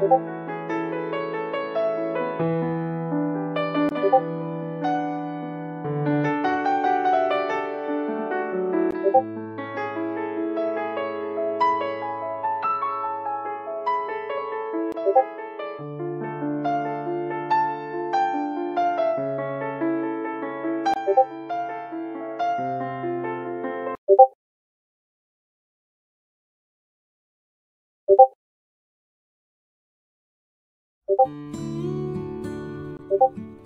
you Thank you.